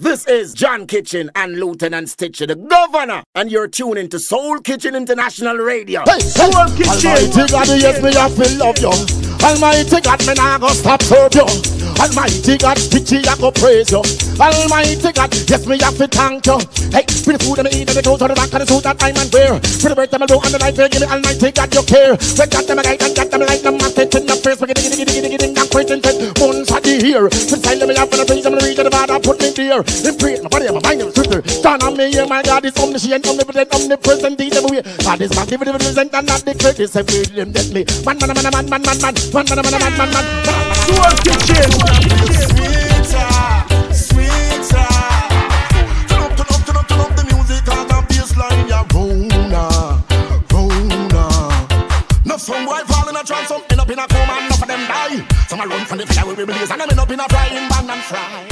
This is John Kitchen and Lieutenant Stitchie, the governor, and you're tuning to Soul Kitchen International Radio. Hey, Soul hey. Kitchen! Almighty God, yes, me have to love you. Almighty God, me nah go stop serve you. Almighty God, pity I go praise you. Almighty God, yes me have to thank you. Hey, for the food that me eat and the clothes on the back and the suit that I'm and wear. For the birth that I do and the life give me Almighty God you care. When God them a guide and God them a light, them must in the face. Giddy giddy giddy giddy giddy, and question said, moons at the ear. Since I me have for the praise, I'm gonna read the bad, I put me there. In praise, my body, my mind, my scripture. Stand on me, yeah, my God is omniscient, omnipotent, omnipresent, he's everywhere. God is magnificent and not declared, this every him deadly. Man, man, man, man, man, man, man, man, man, man, man, man, man. Soul kitchen. Some boy fall in a trance, some end up in a coma, some a run from the fire we blaze and I'm end up in a frying pan and fry.